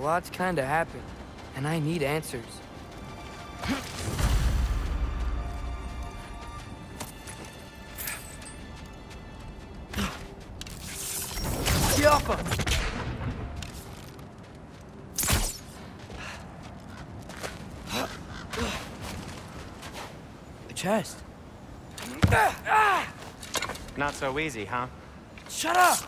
lot's kinda happened, and I need answers. Yappa! A chest. Not so easy, huh? Shut up!